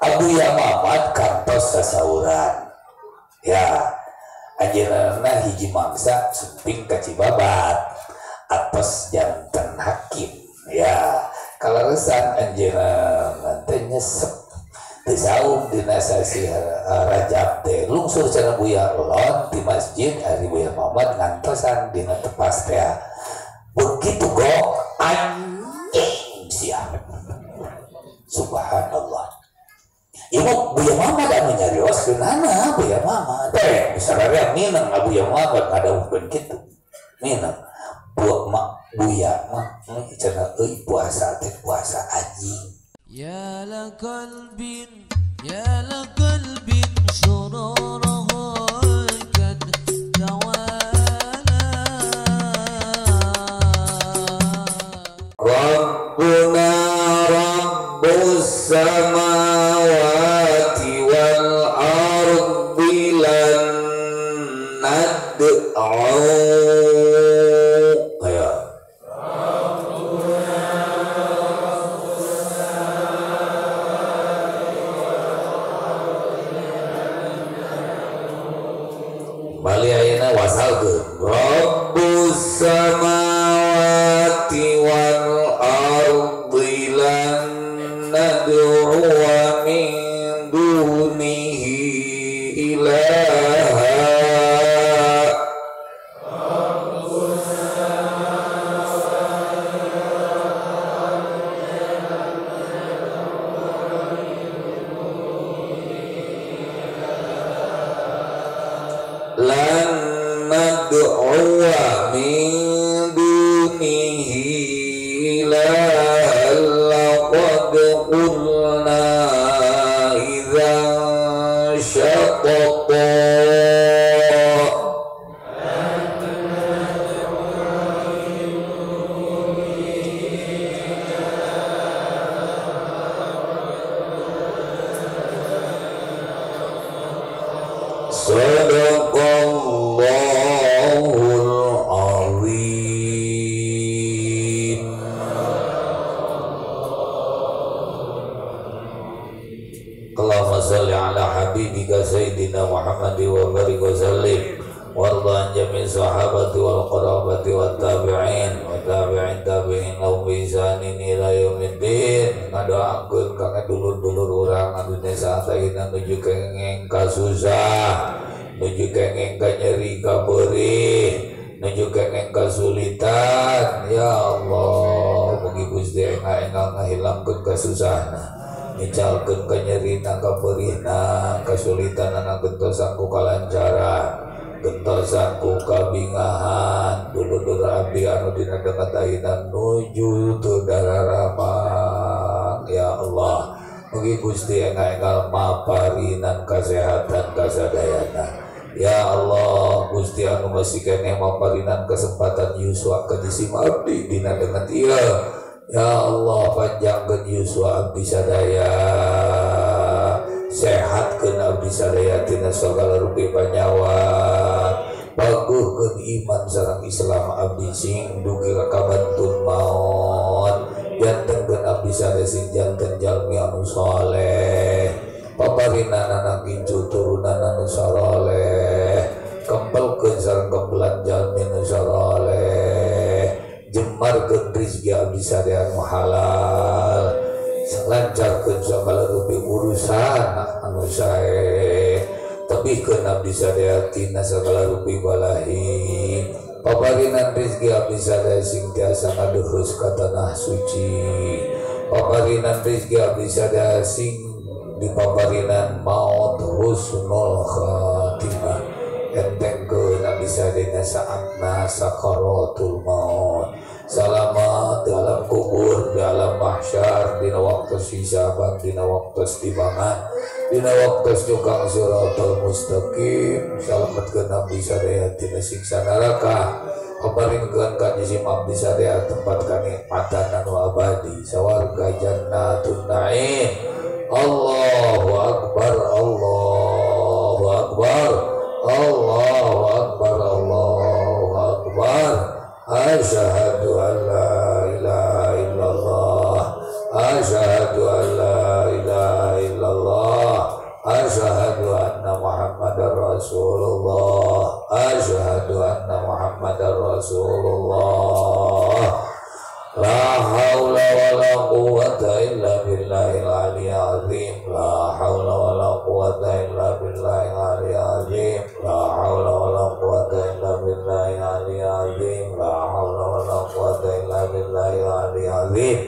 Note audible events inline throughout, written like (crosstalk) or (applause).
Abu ya Muhammad kantos sasauran ya anjeunna hiji mangsa suping ka Cibabat atas jantan hakim. Ya kalau resan anjeunna teh nyesep teu saum dina sasi uh, Rajab teh lungsur cenah Buya Lon di masjid ari Buya Muhammad ngantosan dina tepas teh begitu go anjing Ya, Ibu eh, Buya Mama kan nyarios kenana Buya Mama? Teh misalnya minang lah Buya Mama ada hubungan gitu. Minang buat mak Buya Mama, ini cerita eh puasa teh puasa aji ya la kalbin ya la kalbin sururahu kan Rabbuna Rabbus sama kasulitan anak gentosan ku kalancaran gentosan ku kabingahan dulu-dulu abdi anu dina dekat ayeuna nuju teu dararamang ya Allah mugi Gusti enga-engal maparinan kesehatan kasadayana Ya Allah Gusti anu masih keneh maparinan kesempatan yuswa ke disim abdi dina dengan ieu Ya Allah panjangkeun yuswa abdi sadaya sehat kena bisa dayatina segala rupi panyawa baguhkeun iman sareng Islam abdi sing dugi ka maut maot jantengkeun abdi sare sing janten jalmi anu saleh. Paparinana kincu turunan anu saleh. Kempelkeun sareng kempelan jalmi anu saleh. Jemar ke rizki abdi sare anu halal. lancarkan sambalbi urusan anu saya tapi kena bisa diatina segala rupi balahi. Paparinan rizki abis ada sing tiasa ngaduhus ke tanah suci. Paparinan rizki abdi sadaya sing di paparinan maut husnul khatimah. Enteng ke bisa dina saatna sakaratul maut. Selamat dalam kubur, dalam mahsyar, dina waktu sisaban, dina waktu timbangan, dina waktu tukang suratul mustaqim. Selamatkan abdi sadaya tina siksa neraka. Paparingkeun ka jisim abdi sadaya tempat kanikmatan anu abadi, sawarga jannatun naim. Allahu akbar, Allahu akbar, Allahu akbar, Allahu akbar. Asyhadu an la ilaha illallah Asyhadu an la ilaha illallah illallah Asyhadu anna Muhammadar Rasulullah Asyhadu anna Muhammadar Rasulullah La haula wa la quwata illa billahil aliyyil azim La haula wa la quwata illa billahil aliyyil azim La haula wa la quwata illa billahil aliyyil azim La haula wa la quwata illa billahil aliyyil azim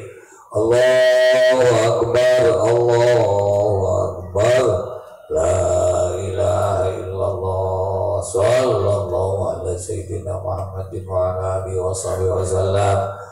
Allahu akbar Allahu akbar La ilaha illallah Sallallahu ala sayyidina wa sallam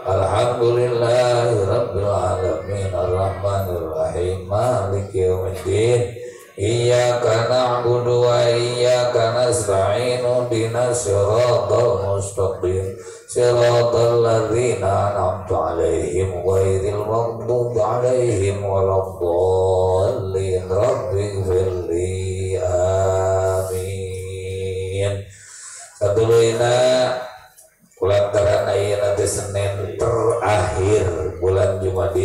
Alhamdulillahi rabbil alamin arrahmanir rahim maliki yaumiddin Iyyaka na'budu wa iyyaka nasta'in ihdinas siratal mustaqim siratal ladzina an'amta 'alaihim ghairil maghdubi 'alaihim waladdallin rabbighfirli amin. Sadulina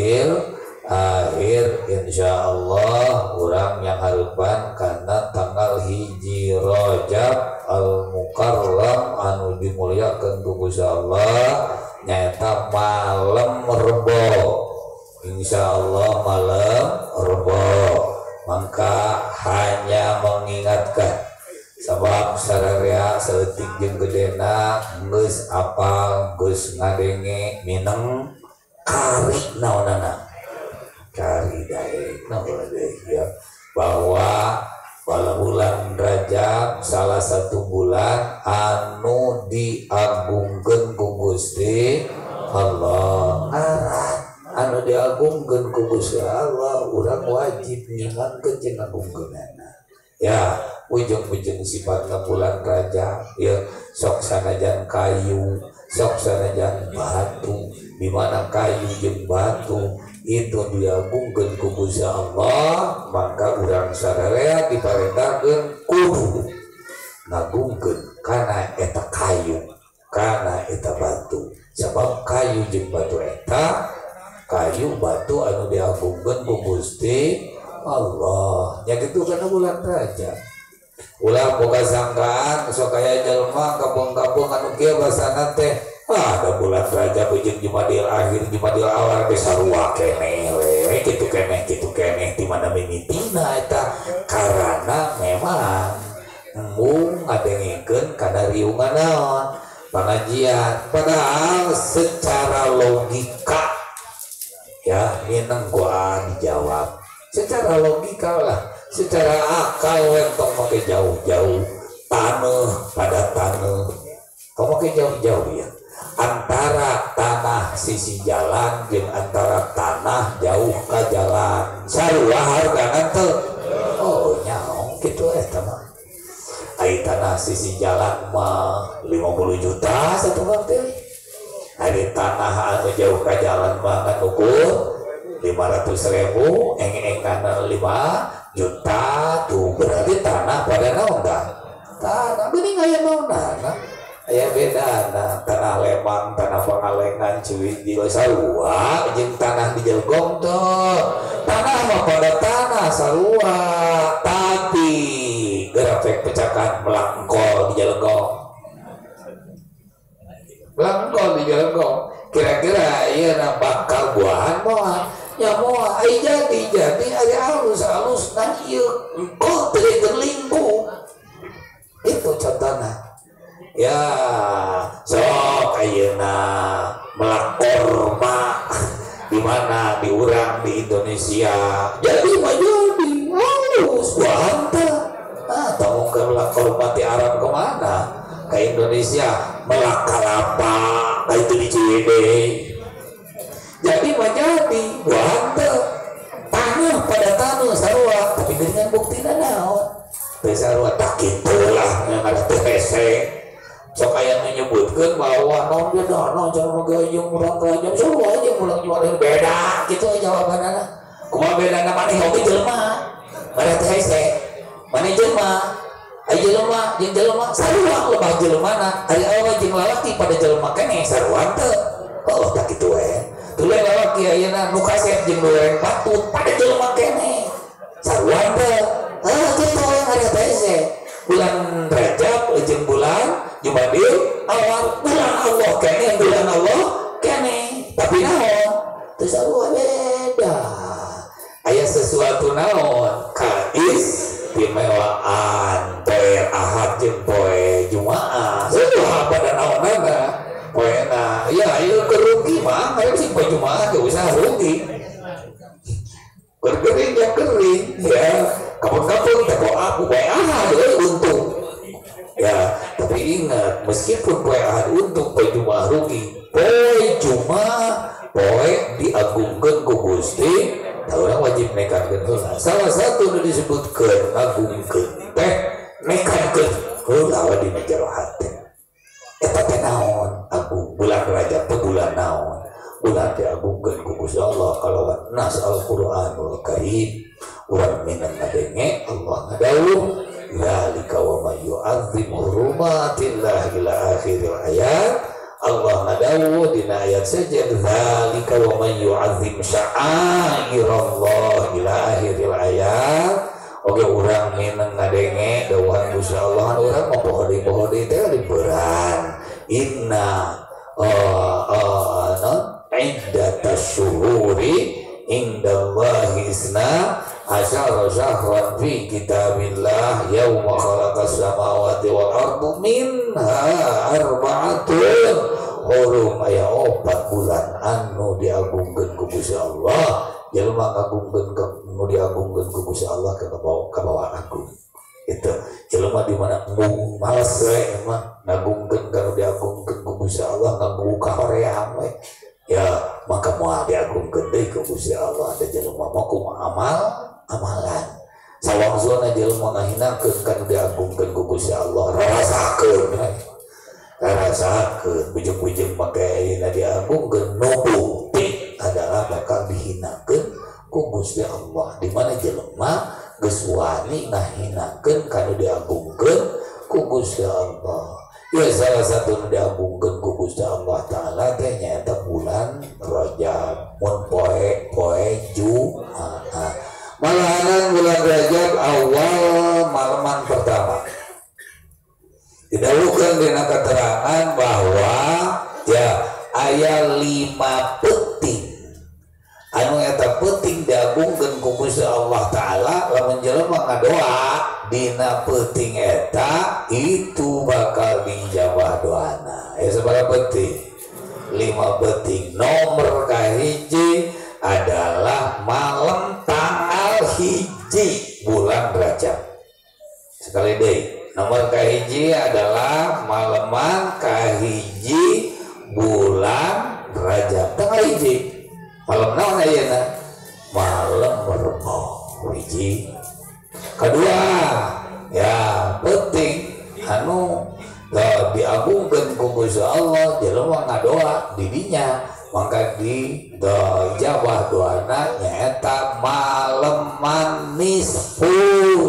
Jumadil akhir insya Allah orang yang harapan karena tanggal hiji Rojab al Mukarram anu dimuliakan ku Gusti Allah nyata malam rebo. Insya Allah malam rebo. Maka hanya mengingatkan. Sebab sararea seletik jeung gedena geus apal geus ngadenge mineng kari naonana kari daek naonana daek ya bahwa pada bulan Rajab salah satu bulan anu diagungkeun ku Gusti Allah. Arab anu diagungkeun ku Gusti Allah urang wajib ngimankeun jeung agungkeunana ya ujung-ujung sifatna bulan Rajab ya sok sanajan kayu saksanajan batu. Dimana kayu jeng batu itu diagungkan ku Gusti Allah maka urang sararea diparentakeun kudu. Ngagungkeun kana eta kayu kana eta batu. Sebab kayu jeng batu eta kayu batu anu diagungkeun ku Gusti Allah. Ya gitu karena bulan raja ulah boga sangkaan sok kaya jelma ka anu basana teh. Ah ada bulan raja bujeng jumadil akhir jumadil awal ge sarua keneh we kitu keneh kitu keneh di mana mimitina eta. Karena memang embung ngadengikeun kana riungan naon? Pengajian. Padahal secara logika ya minang gua dijawab. Secara logika lah. Secara akal wentong pakai jauh-jauh tanah pada tanah kamu pakai jauh-jauh ya antara tanah sisi jalan dan antara tanah jauh ke jalan. Sarua harga nanti oh nyaong gitu eh tanah Ayo tanah sisi jalan mah 50 juta satu nanti ada tanah anu jauh ke jalan mah kan ukur. 500 ribu eng karena 5 juta tuh berarti tanah pada naon dah? Tanah ini kayak naon tanah aya beda. Nah tanah lemang tanah pangalengan cuit di sarua jeung tanah di jelgong tuh. Tanah mah pada tanah? Sarua tapi grafik pecakan melangkol di jelgong. Melangkol di jelgong. Kira-kira iya nah bakal buahan moal ya mau ai jadi jadi ada halus halus nah iya engkau itu contohnya ya sok ayeuna melakor mak di mana diurang di Indonesia. Jadi mah jadi halus wanta ah tamu ke melakor mati Arab ke mana? Ke Indonesia. Melakalapa nah itu di Ciwidey jadi menjadi wante tanah pada tanah sarua tapi dengan bukti naon bisa ruat tak gitu lah yang ada THC so kayak menyebutkan bahwa non beda non jangan gayung orang gayung so aja pulang jualin beda gitu jawabannya kuma beda nama nih hobi jelma mana THC mana jelma Ayo jelma, jeung jelma, sarua lebah jelma na. Ari awal jeung lalaki pada jelma kene sarua teu. Oh tak kitu we. Tuluy lalaki ayeuna nu kaset jeung goreng patut pada jelma kene. Sarua teu. Ah kitu we ada teh bulan Rajab jeung bulan Jumadil awal bulan Allah kene bulan Allah kene. Tapi naon? Teu sarua beda. Aya sesuatu naon? Kais timewaan poe ahad jeung poe jumaah semua pada naonana poe na ya itu kerugi mah ayo sih poe jumaah gak usah rugi berkering ya kering ya kapan-kapan teko aku poe ahad euy untung ya tapi ingat meskipun poe ahad untung poe jumaah rugi poe jumaah poe diagungkeun ku Gusti orang wajib nekatkan heula salah satu nu disebutkeun ngagungkeun teh nekatkeun heula di jero hati eta teh naon? Agung bulan rajab teh bulan naon? Bulan diagungkeun ku Gusti Allah kalau nas Al-Qur'anul Karim urang minang ngadenge Allah ngadawuh Zalika wa man yu'azzim hurumatillah ila akhiril ayat Allah ngadawu dina ayat saja. Dzalika wa man yu'azzim sya'airallah ila akhiril ayat Oke orang minang ngadenge dawuhan Gusti Allah orang mau pohodi pohodi teh liburan. Inna uh, uh, non iddatas syuhuri indallahi isna asyara syahran fi kitabillah yauma khalaqas samawati wal ardu minha arba'atun. Hurum aya opat bulan anu diagungkeun ku Gusti Allah. Jelema ngagungkeun nu diagungkeun ku Gusti Allah ke bawah ka bawah agung itu. Jelema di mana? Mung males we mah ngagungkeun kana diagungkeun ku Gusti Allah nganggu ka hoream we. Ya maka mau diagungkeun deui ku Gusti Allah. Ada jelema mau kumaha amal amalan. Sawang zona jelema ngahinakeun kan diagungkeun ku Gusti Allah. Rasakeun rasakeun bujung-bujung make ayeuna diagungkeun nu adalah bakal dihinakeun ku Gusti Allah. Di mana jelema? Geus wani ngahinakeun kana diagungkeun ku Allah. Ya salah satu nu diagungkeun Allah taala teh nyaeta bulan Rajab. Mun poe poe Jumaah malahan bulan Rajab awal malaman pertama. Didahulukan dengan keterangan bahwa ya ayat lima peting. Anu eta peting diagungkeun ku Gusti Allah taala lamun jelema ngadoa dina peting eta itu bakal dijawab doana. Ya sabaraha peting lima peting. Nomor kahiji adalah Rajab sekali deh. Nomor kahiji adalah malaman kahiji bulan Rajab tanggal hiji. Malam naon ayeuna malam rebo hiji. Kedua ya penting anu da diagungkeun ku Allah jelema ngadoa didinya maka di ijabah doana nyaeta maleman nisfu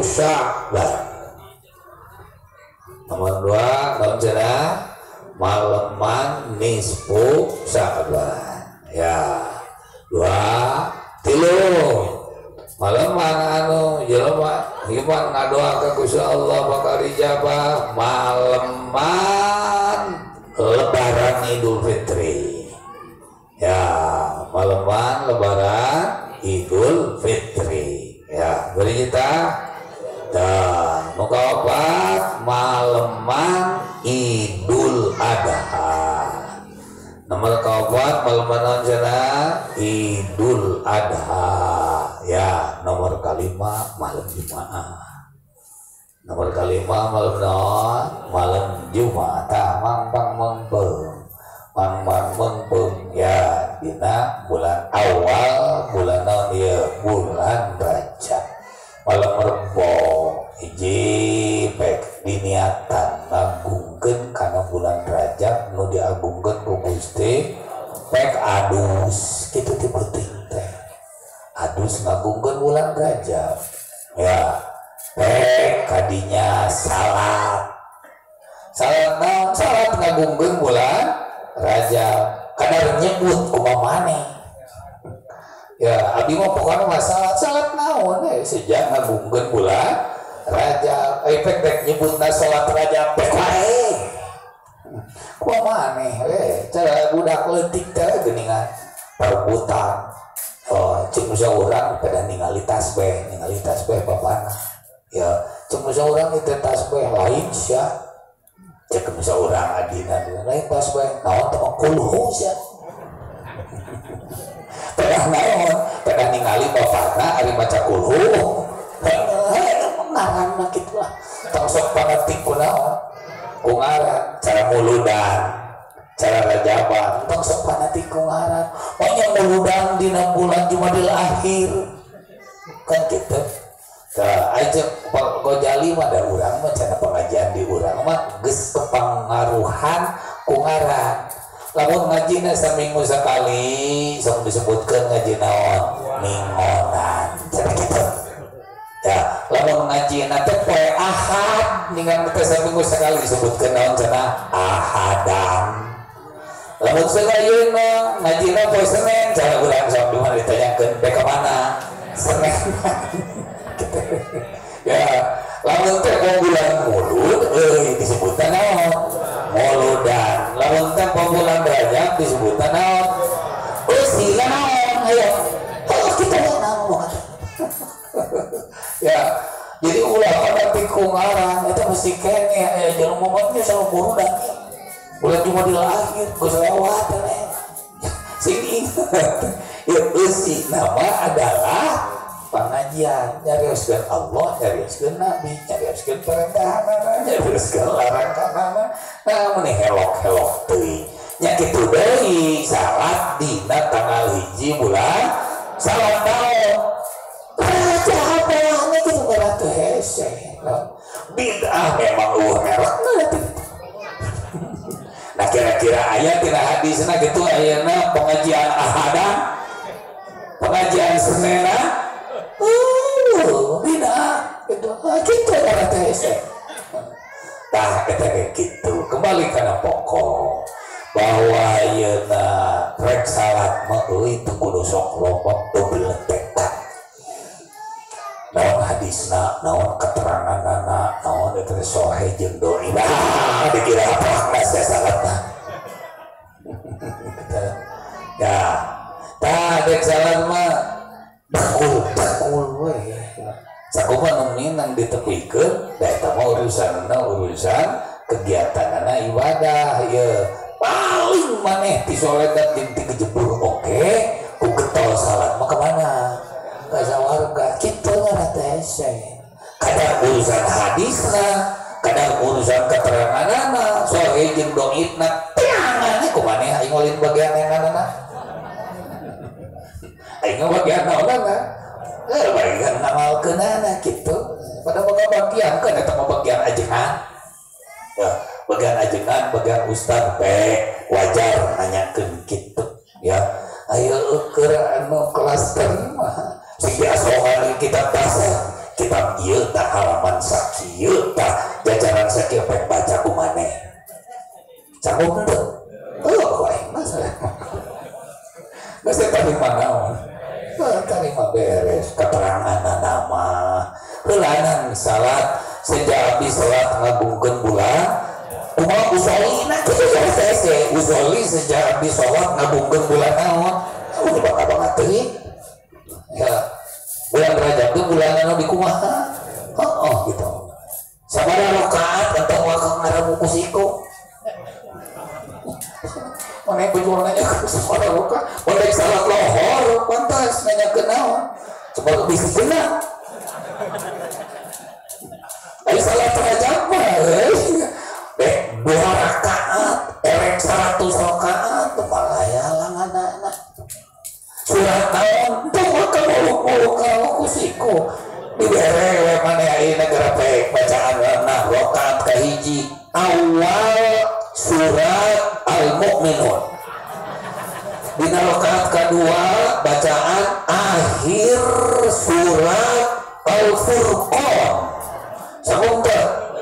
Sya'ban nomor dua nomor cenah maleman nisfu Sya'ban ya. Dua tilu. Maleman anu jelema iman ngadoa ka Gusti Allah bakal dijabah maleman lebaran Idul Fitri ya maleman lebaran Idul Fitri. Ya beri kita. Dan muka opat maleman Idul Adha. Nomor kaopat maleman jana Idul Adha. Ya nomor kalima malam Jumaah nomor kalima malam non malam Jumat mampang mempeng. Mampang mempeng ya dina bulan awal bulan non ya bulan Rajab malam rembong hiji pek diniatan ngagungkeun karena bulan Rajab nu diagungkeun ku Gusti. Pek adus gitu ti penting adus ngagungkeun bulan Rajab. Ya pek kadinya salat. Salat naon salat ngagungkeun bulan Rajab kadar nyebut kumaha maneh ya abi mah pokoknya masalah. Salat naon eh sejak ngagungkeun bulan raja efek dek nyebutna salat raja pek wae. Kumaha maneh eh cara budak leutik teh geuningan perebutan. Oh cek musa urang pada ningali tasbih ningali tasbih bapana ya cek musa urang itu tasbih lain sia cek musa urang adina lain tasbih naon teh kulhu sia pernah naon pernah ningali bapakna ari maca kulhu ngaran mah kitu lah. Ku ngaran cara muludan cara rajaban. Tong sok pangerti ngaran muludan dina bulan Jumadil akhir. Kan Nah, aja Pak Gojali mah ada urang mah cara pengajian di urang mah geus kepangaruhan ku ngaran. Lamun ngajina seminggu sekali sok disebutkan ngaji naon? Mingonan jadi gitu. Ya lamun ngaji nanti poe ahad dengan kita seminggu sekali disebutkan naon cina ahadan lamun selayuna ngaji na poe senin cara ulang sok di mana ditanyakan beka mana. (laughs) ya lamun teh bulan mulut eh disebutkan naon? Muludan lamun teh bulan rajab disebutkan naon? Usia naon? Ayo. Kalau kita naon (laughs) ya jadi ulah pada pikung arang itu mesti kene ya jangan momennya sama burudan bulan cuma di lahir gue lewat (laughs) sini. (laughs) Ya usi nama adalah pengajian nyarioskeun Allah nyarioskeun Nabi nyarioskeun perendahan nyarioskeun larangan nah meni helok-helok teuing nya kitu deui salat dina tanggal hiji bulan salat naon raja apa? Gitu beratu hese bid'ah memang uh merek nah kira-kira ayat tina hadisna gitu ayana pengajian ahadan pengajian senena uh bid'ah gitu ah, gitu Nah, kita kayak gitu. Kembali karena pokok bahwa rek lompok teu beletekan. Naon hadisna, naon keteranganna, naon itu sohe. Nah, mah. (laughs) ya, tah dek salat mah bakul bakul we. Sakupa neminang ditepikeun, da eta mah urusanna urusan kegiatan ibadah ya paling maneh di soledat jeung ti kejebur oke ku getol salat mah ke mana? Ka sawarga kitu ngaran teh kadang urusan hadisna kadang urusan keteranganana soal jeung doitna tiangane ku maneh aing ngolin bagian yang mana aing bagian naonana eh bagian ngamalkeun anak gitu. Pada boga bagian kan eta mah bagian ajengan ya bagian ajengan bagian ustad teh wajar nanyakeun kitu ya. Ayo ukur anu kelas mah sing diasohan kitab dasar kitab ieu tah halaman sakieu tah jajaran sakieu pek baca ku maneh canggung teu oh lain masalah. Geus eta naon terima beres keterangan nama. Helanan salat sejak habis salat ngabungkeun bulan Umar usoli nah itu jadi sese usoli sejak habis salat ngabungkeun bulan naon udah bangga banget ya bulan Rajab itu bulan di mana penjual nanya ke sekolah buka. Boleh salat lohor pantas nanya ke naon sebab bisa benar Ayo salat rajab mah eh dua rakaat erek seratus rakaat malah langan anak surat naon tuh maka muluk-muluk kalau kusiku dibere capek bacaan nah rokaat kahiji awal surat al-mu'minun dina rokaat kedua bacaan akhir surat al-furqan. Sakumta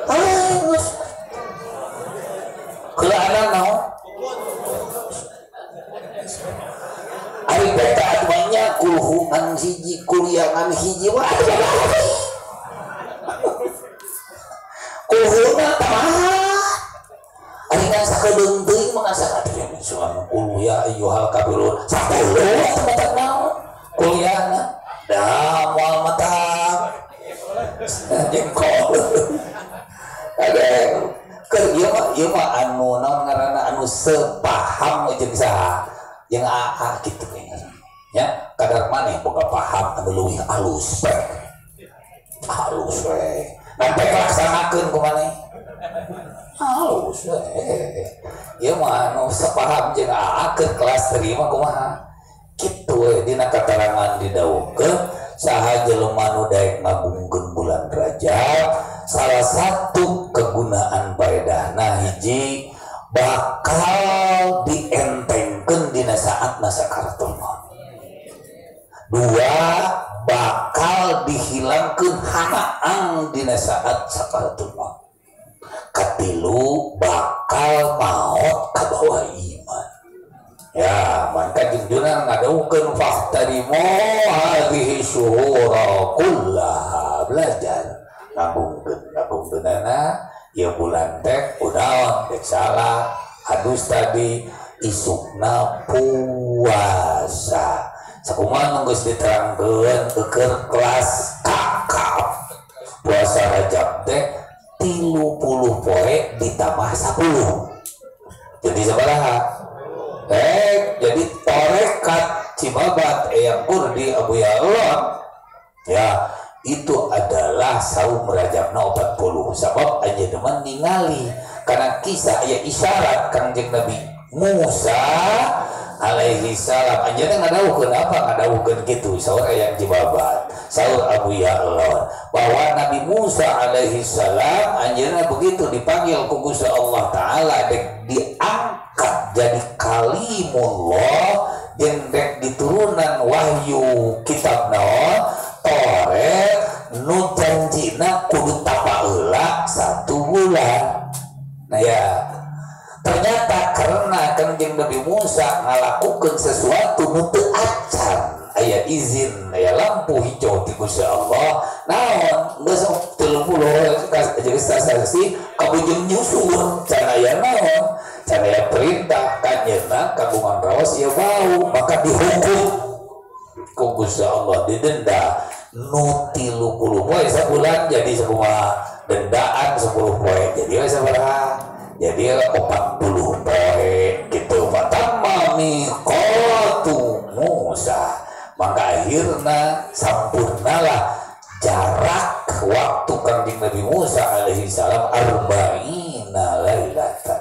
halus kelaanan naon Ari beta adwanya kulhu an hiji kuliangan hiji. Wah kulhuna tamaha Ari kan sakedeung teuing mangasa atuh suami ya ayyuhal kafirun sapuluh tempat naon kuliahna dah moal matang. Jengkol ada ieu mah ieu mah anu naon ngaranna anu sepaham jeung saha yang AA kayaknya ya kadar mana boga paham anu leuwih alus halus we nanti laksanakeun kumaneh halus we ieu mah anu sepaham jeung AA ke kelas terima kumaha? Kitu we dina katerangan didawukeun saha jelema nu daek ngabungkeun bulan Rajab salah satu kegunaan faedahna hiji bakal dientengkeun dina saat nasa karton dua bakal dihilangkan hanaang dina saat sakaratul maut katilu bakal maut kabawa iman. Ya maka junjunan ngadaukeun fahtarimu hadhihi syuhura kullaha. Belajar. Ngabungkeun ngabungkeunana ya bulan teh udah dek salah. Hadus tadi isukna puasa sakumaha nunggus diterangkeun keur kelas kakap puasa rajab teh tilu puluh poe ditambah sepuluh. Jadi sabaraha eh jadi torekat cibabat eyang kurdi abu ya Allah ya itu adalah saum rajabna 40 sebab aja teman ningali. Karena kisah ayat isyarat kanjeng Nabi Musa alaihi salam. Nggak tahu kenapa nggak tahu gitu. Sahur ayat jibabat. Sahur Abu Ya'lon bahwa Nabi Musa alaihi salam anjirnya begitu dipanggil ku Allah Ta'ala dek diangkat jadi kalimullah dan dek diturunan wahyu kitab naon Toret nu janjina kudu tapaula satu bulan. Nah ya. Ternyata karena kanjeng Nabi Musa ngalakukan sesuatu teu acan aya izin aya lampu hijau ti Gusti Allah. Naon geus 30 jadi saksi kabujung nyusul can aya naon? Can aya perintah kanyeuna kagungan raos ieu bau maka dihukum. Ku Allah didenda. Nu tilu puluh poe sebulan jadi semua dendaan 10 poe jadi sabaraha jadi 40 poe gitu fatamma miqatu Musa. Maka akhirnya sampurnalah jarak waktu kanjeng Nabi Musa alaihi salam arba'ina lailatan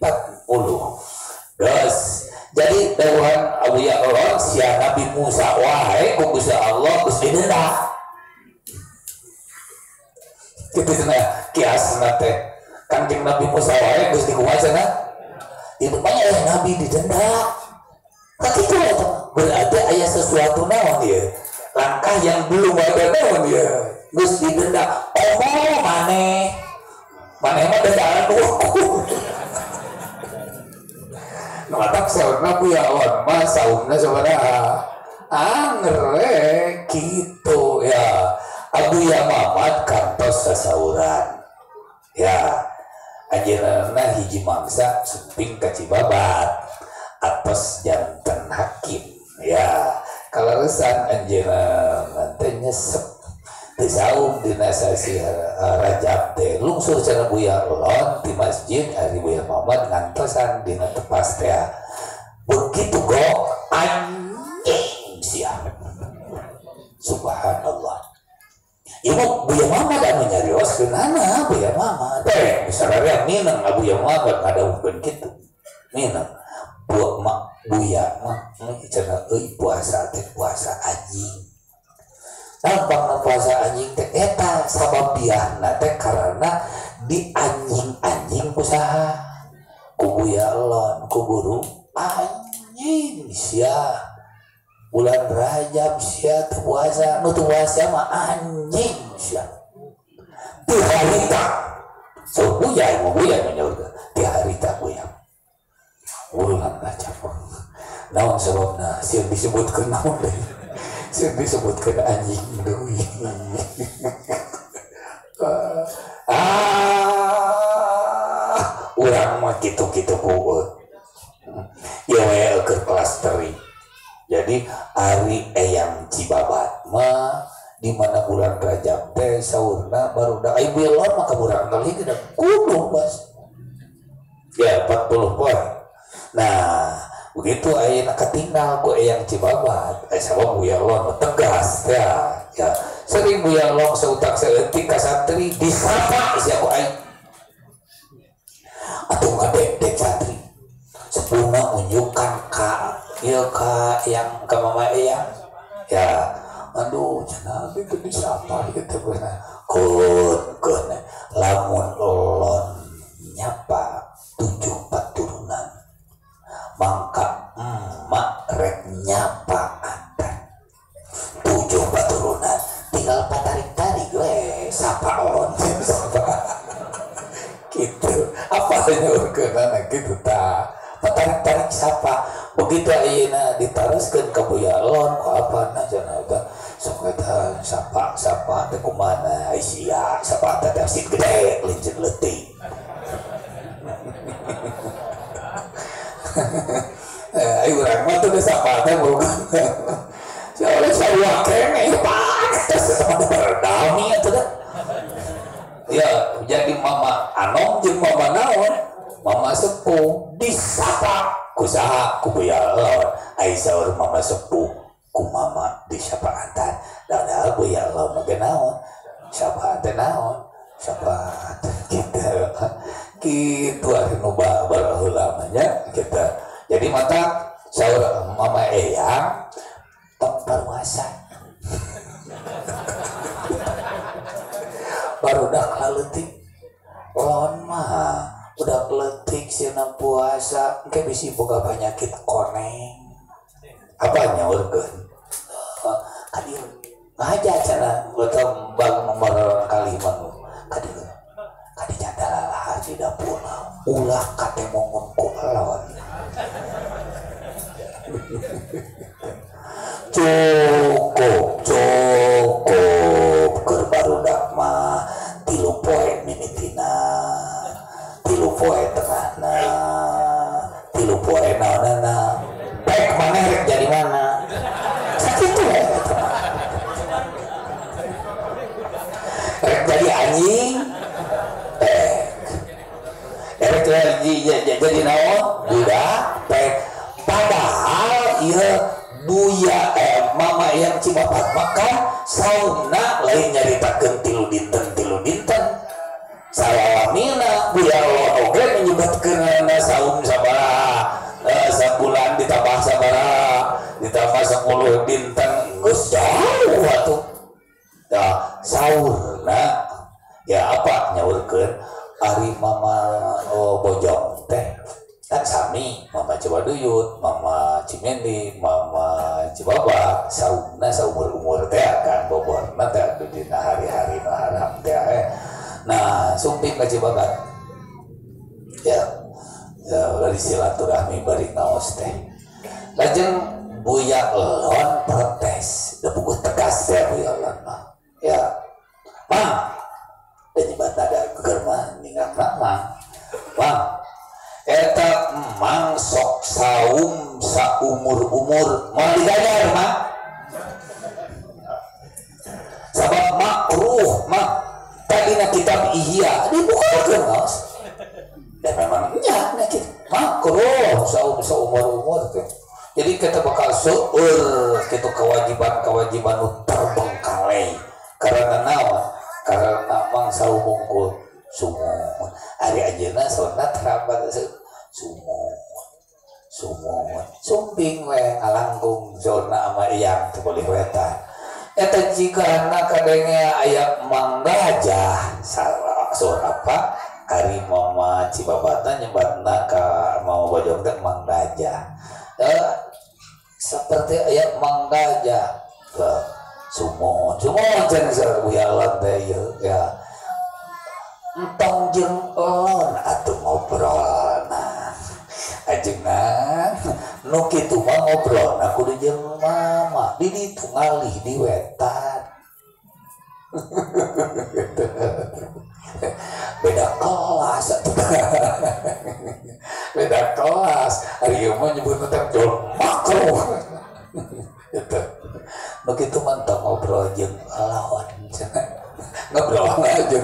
40 dos jadi dawuhan Abu Ya'ron si Nabi Musa wahai ku Gusti Allah Gusti denda kitu cenah kias nate kanjeng Nabi Musa wae Gusti kumaha cenah itu banyak ya Nabi didenda kan itu berarti ayat sesuatu naon dia? Langkah yang belum ada naon dia? Gusti denda omong maneh mah dendaan dulu Matak saurna puya on mah saumna sebenarnya angre gitu ya. Abu Yamamat kantos sasauran. Ya anjeunna hiji mangsa suping ka Cibabat atos jantan hakim. Ya kalau resan anjeunna teh nyesep. Di saum dina sasi uh, rajab teh lungsur cara buya ulon di masjid hari buya Muhammad ngantosan dina tepas teh begitu go anjing siap. Subhanallah Ibu Buya Muhammad anu nyarios kenana Buya Muhammad teh misalnya minang Buya Muhammad ada bukan gitu. Minang buat mak Buya mah cenah euy puasa teh puasa anjing. Tampang puasa anjing teh eta sabab hadiah nate karena di anjing-anjing usaha. Kubu ya lon kuburu anjing sia bulan rajab teu puasa nu teu puasa mah anjing sia di harita so buya mau buya di harita buya bulan rajab naon sebabna sieun disebutkeun naon deui sieun disebutkeun anjing deui ah urang mah kitu-kitu kuut ya we ke kelas teri jadi Ari Eyang Cibabat mah di mana bulan Rajab teh sahurna baru da ai belon maka bulan kali kita kudu bas ya 40 poin. Nah begitu ayeuna ketinggal ku Eyang Cibabat eh sabab Buya Lon tegas ya ya. Sering Buya Lon seutak seeutik ka santri disapa sia ku aing? Atuh ngadek-dek santri. Sepuna unjukkan ka ieu ka yang ka mama Eyang ya aduh cenah itu disapa gitu bener kun kun lamun lon nyapa tujuh paturunan mangka emak rek nyapa antar tujuh paturunan tinggal patarik-tarik we sapa lon sapa gitu. Apa hanya urkeunana gitu ta patarik-tarik sapa begitu ayeuna ditaruskeun ka buya lon ku apa na cenah eta sok eta sapa sapa teh kumana ai sia sapa teh dasit gede lincit leutik eh ayo urang mah teu sapa teh bukan Soalnya saya kene pak, sama berdami itu dah. Ya, jadi mama anom jeung mama naon, mama sepuh disapa ku saha ku buya lawan. Ai saur mama sepuh ku mama disapa antan. Da buya lawan mah naon? Teh naon? Sapa gitu. Gitu nu babar nya kita. Jadi mata saur mama eyang tok perwasa baru udah kaletik lon mah udah keletik sina puasa ke bisi boga penyakit koneng. Apa nyaurkeun kadir aja cara betul bang nomor kalimat kadir kadir jadalah di dapur. Ulah kate mongon lawan. (laughs) Cukup ya dari silaturahmi bari naos teh. Lajeng buya lon protes. Da buku tegas teh buya lon mah. Ya mang dan nyebat ada kegerman ningat mang mang eta emang sok saum saumur-umur. Mau digayar mah sabab makruh mah tadi na kitab ihya. Dibukakan mas dan memangnya nah kita makruh saum saumur-umur teh jadi kita bakal seueur kita kewajiban-kewajiban nu terbengkalai. Karena naon karena mang saumungkul. Sumun hari ajeuna sunat rapat sumun sumun sumping we alangkung zona ama yang teu boleh wetan eta jika anak kadangnya ayat manggajah salah suara apa hari mama cibabatan nyebatna ka mau bojong teh manggajah eh, seperti ayat manggajah ke sumo sumo sareng ya teh ya entong jeung elon atuh ngobrol nah ajengan nu kitu mah ngobrol aku jeung mama. Di ditu ngalih di wetan (laughs) beda kelas. (laughs) Beda kelas. Hari mah nyebut teh jol makro (laughs) gitu mah tong ngobrol jeung lawan ngobrol aja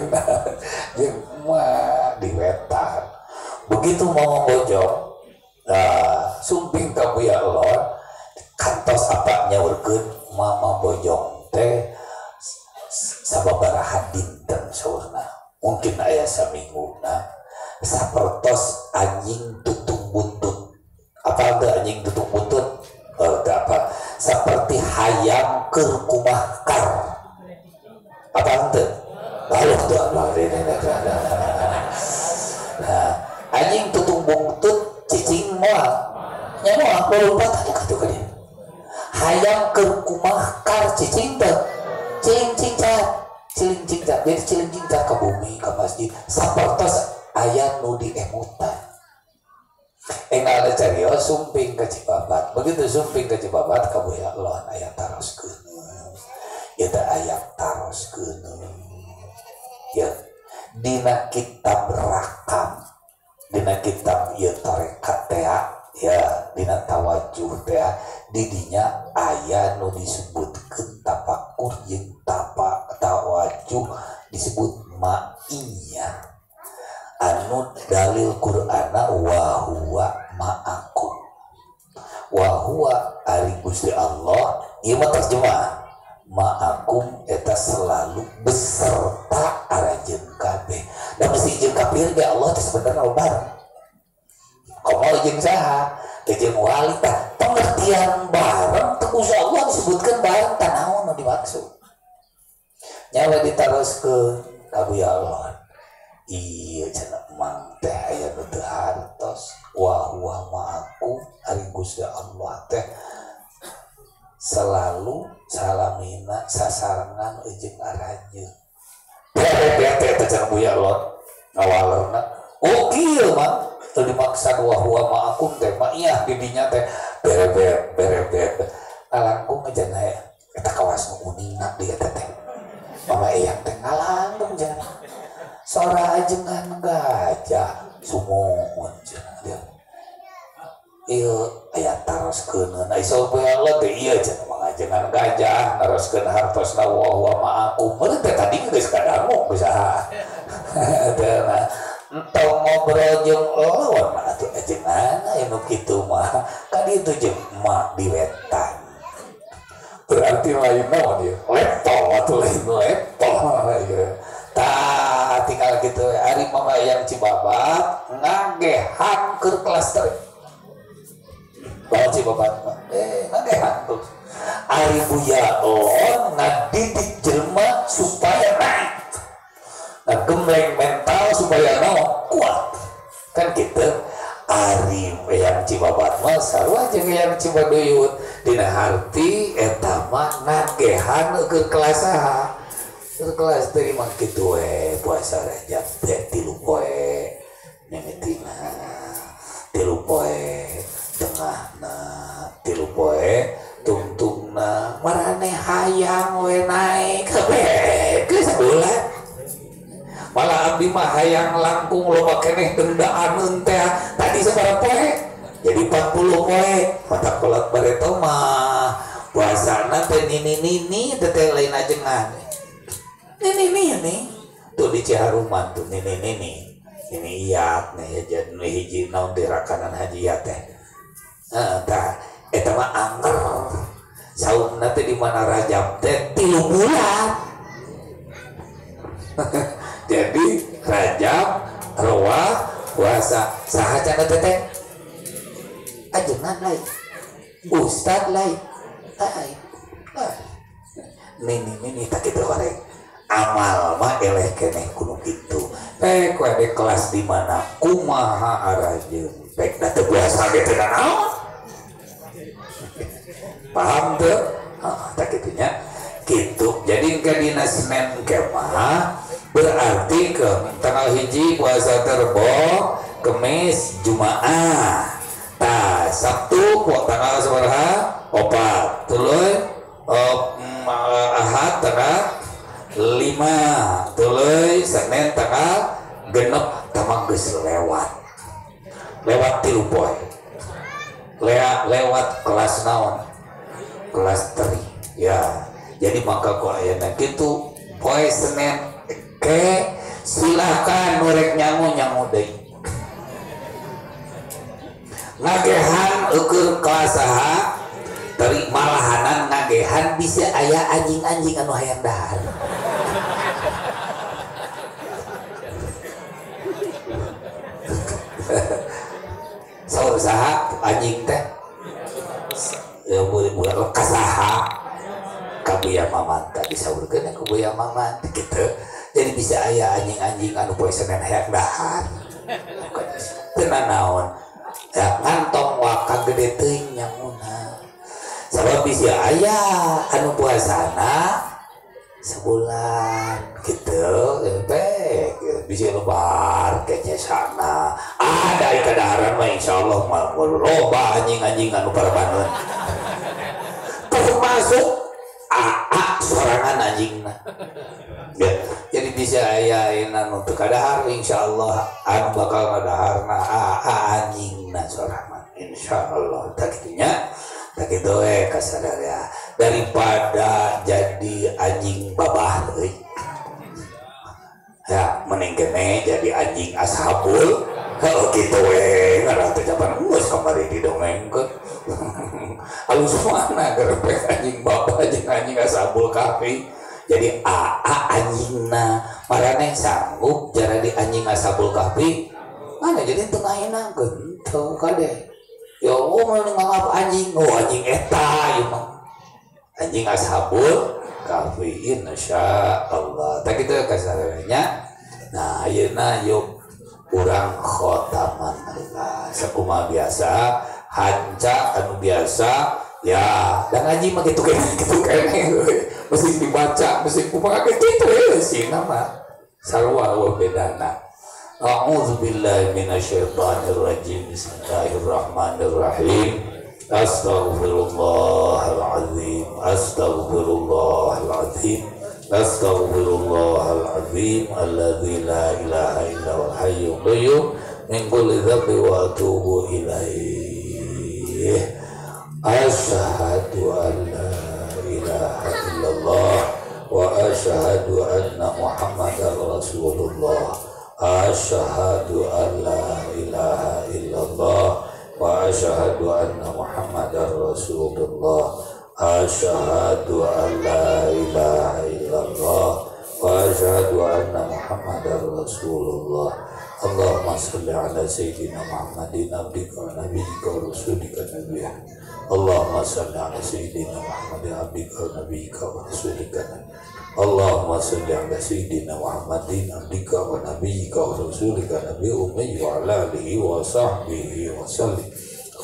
jeung mah di wetan. Begitu mau bojong nah sumping kamu ya Allah kantos apa nyaurkeun mama bojong komo jeung saha teh jeung wali pengertian bareng Allah disebutkeun bareng nu dimaksud nyawa ditaroskeun ka ya Allah iya cenah mang teh aya hartos wa huwa ma'akum ari Gusti Allah teh selalu salamina sasarangan ujung arajeun bete teh cenah buya Allah ngawalerna oh kieu mah teu dimaksa wa huwa ma'akum teh mah iya didinya teh berebet berebet ngalangkung aja na eta kawas nu uningna dia teh mama eyang teh ngalangkung jangan sora ajengan gajah sumohon cenah dia. Iya aya taroskeun ai sopo Allah teh iya cenah mangajengan gajah naroskeun hartosna wa huwa ma'akum. Meureun teh tadi geus kadangu geus saha (laughs) entong ngobrol jeung lawan mah atuh ajengan aya nu kitu mah. Ka ditu jeung emak di wetan. Berarti lain naon ya lepo atau lain lepo ya tah tinggal gitu. Hari mama yang cibabat ngagehan ke kelas teh bawa cibabat eh ngagehan tuh. Hari buya on ngadidik jelma supaya naik. Nah gemleng mental supaya naon kuat. Kan gitu. Ari yang cibabat mah sarua yang cibaduyut dina harti eta mah ngagehan ke kelas saha ke kelas teh mah kitu we puasa rajab teh tilu poe. Mimitina tilu poe. Tengahna tilu poe. Tungtungna marane hayang we naik. Kabeh geus malah abdi mah hayang langkung loba keneh dendaan teh. Tadi sabaraha poe jadi 40 poe. Mata kolot bareto mah. Puasana teh nini nini teh teh lain ajengan. Nini nini tuh di Ciharuman tuh nini nini ini iat nih ya jadi hiji naon dirakanan haji ya teh. Tah. Eta mah angker. Saumna teh di mana rajab teh? Tilu bulan (laughs) jadi rajab roa puasa saha cana teteh ajengan lain. Ustad lain. Lain nini nini tak gitu korek. Amal mah eleh keneh kudu gitu. Pek wade kelas di mana? Kumaha arajeun pek da teu biasa ge naon paham tuh ah, tak gitunya gitu. Jadi ke dinas Senin kemah berarti ke tanggal hiji puasa terbo kemis jumaah. Nah sabtu kok tanggal seberapa? Opat tuluy oh, mm, ahad tanggal lima. Tuluy senin tanggal genep. Tamang geus lewat. Lewat tilu poe. Lewat lewat kelas naon? Kelas teri. Ya jadi maka kok ayana gitu. Poe senin ke silahkan merek nyangu nyangu deh. Ngagehan ukur kelas saha, dari malahanan ngagehan bisa ayah anjing-anjing anu hayang dahar. (laughs) Saur saha anjing teh. Ya boleh bulan lekas saha. Kabuya mamat tadi saur kena kabuya mamat gitu. jadi bisa aya anjing-anjing anu poe senen hayang dahar tenang naon ya ngantong wakang gede teuing nyamuna. Sabab bisa aya anu puasana sebulan gitu empek bisa lebar kece sana ada ah, kedaran mah insya Allah mah loba anjing-anjing anu parabaneun termasuk serangan anjing. Ya jadi bisa aya enan untuk kadahar insya Allah anu bakal kadahar na a anjing na sorangan. Insya Allah tak itunya tak itu eh kasadar ya. Daripada jadi anjing babah ya mending kene jadi anjing ashabul. kalau gitu weh ngarang teh jaban geus kamari didongengkeun (laughs) alus mana gerepek anjing. Bapak anjing anjing asabul kafe. Jadi aa anjingna marane sanggup jara di anjing asabul kafe. Mana jadi teu ngaena genteu kade ya Allah mau ngalap anjing? Oh anjing eta ieu anjing ashabul kafe insyaallah tak kitu kasarnya. Nah ayeuna yuk. Kurang khotaman Allah sekuma biasa hanca anu biasa ya dan ngaji mah gitu kayak gitu kayak mesti dibaca mesti kumaha gitu ya sih nama. Sarwa wa bedana. A'udzu billahi minasyaitonir rajim Bismillahirrahmanirrahim. Astaghfirullahaladzim Astaghfirullahaladzim Astaghfirullahaladzim Alladzi la ilaha illa wal hayyul qayyum min kulli dhanbi wa atubu ilaih Asyhadu an la ilaha illallah wa asyhadu anna Muhammadar Rasulullah Asyhadu an la ilaha illallah wa asyhadu anna Muhammadar Rasulullah Asyhadu an la ilaha illallah wa asyhadu anna Muhammadar Rasulullah. Allahumma salli ala sayyidina Muhammadin abdika wa nabiyyika wa rasulika nabiyya Allahumma salli ala sayyidina Muhammadin abdika wa nabiyyika wa rasulika nabiyya Allahumma salli ala sayyidina Muhammadin abdika wa nabiyyika wa rasulika nabiyya ummi wa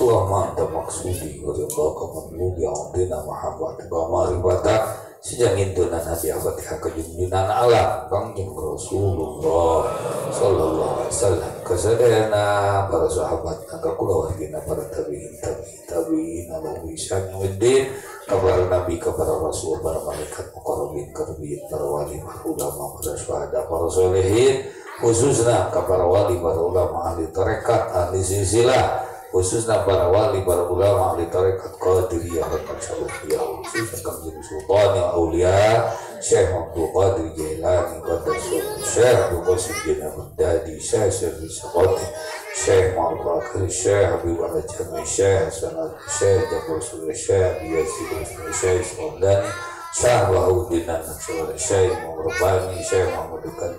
Allahumma anta maksudi wa ridhaka matlubi abdina mahabbatika wa marifata sejak itu dan nabi fatihah kejunjunan alam kangjeng Rasulullah sallallahu alaihi wasallam. Kesadayana para sahabat naga kula wargina para tabiin tabiin tabiin ala wisan yauddin kabar nabi kepada rasul para malaikat mukarrabin karbin para wali para ulama para syuhada para solehin khususnya kepada wali para ulama ahli tarekat ahli silsilah khususnya para wali para ulama ahli tarekat qadiriyah dan syalufiyah khususnya kanjeng sultan aulia Syekh Abdul Qadir Jailani Qaddasul Syekh Abdul Qasim bin Abdadi Syekh Syekh Sakoti Syekh Muhammad Bakri Syekh Habib Al-Jami Syekh Sanad Syekh Jabal Suri Syekh Biyasid Syekh Ismandani Syekh Wahuddin Nasrul Syekh Muhammad Syekh Muhammad Dukan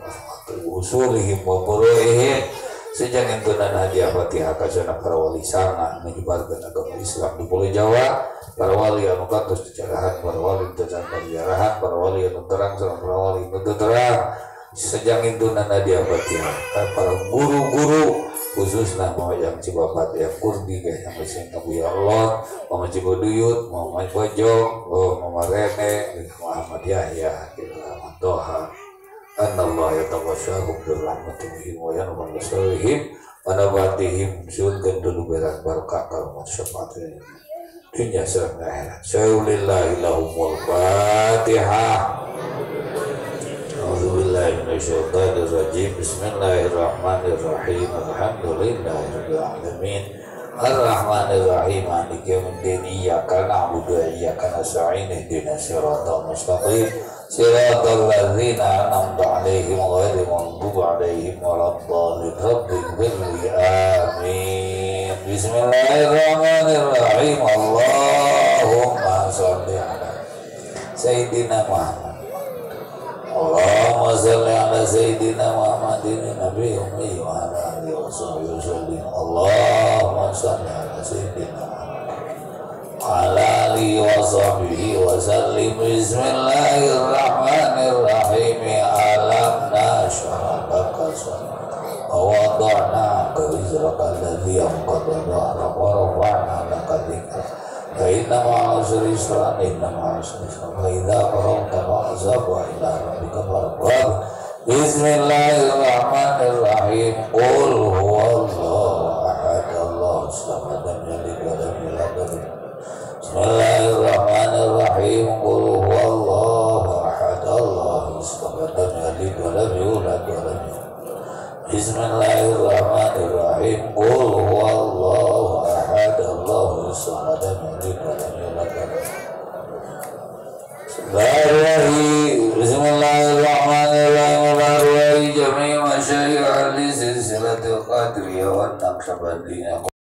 Usulihim wa Buruihim sejak dan hadiah fatihah kasana para wali sangat menyebarkan agama Islam di Pulau Jawa para wali anu kados dijarahan para wali jajan pajarahan para wali anu terang sareng para wali anu terang. Sejang itu nana diabati kan para guru-guru khususnya mau yang cibapat yang kurdi kayak yang mesin tabu ya Allah mau cibuduyut mau main pojok oh mau rene Muhammad Yahya gitu Toha annallahu ya bi rahmatihi wa yanwa yasalihim wa nabatihim sunkan dulu berat barakah karumat syafaatnya dunia serang akhirat sayulillahi lahumul fatihah A'udzubillahi minasyaitonir rajim Bismillahirrahmanirrahim. Alhamdulillahirabbil alamin Ar-Rahmanirrahim. Maliki yaumiddin. Iyyaka na'budu wa iyyaka nasta'in. Ihdinas Siratal ladzina an'amta 'alaihim ghairil maghdubi 'alaihim waladdallin. Rabbi. Amin. Bismillahirrahmanirrahim. Allahumma shalli 'ala sayyidina Muhammad. Allahumma shalli 'ala sayyidina Muhammadin nabiyyi wa ala alihi wa sahbihi wa sallim. Allahumma salli 'ala sayyidina Muhammad. على آله وصحبه وسلم. بسم الله الرحمن الرحيم. ألم نشرح لك ووضعنا عنك وزرك الذي أنقض ظهرك ورفعنا لك ذكرك. فإن مع العسر يسرا إن مع العسر يسرا فإذا فرغت فانصب وإلى ربك فارغب. بسم الله الرحمن الرحيم. قل هو الله. بسم الله الرحمن الرحيم. قل هو الله أحد. الله الصمد لم يلد ولم يولد ولم بسم الله الرحمن الرحيم. قل هو الله أحد. الله الصمد لم يلد ولم يولد. بسم الله الرحمن الرحيم. الأرواح جميع مشايخ لسلسلة القدرية والنقشبندية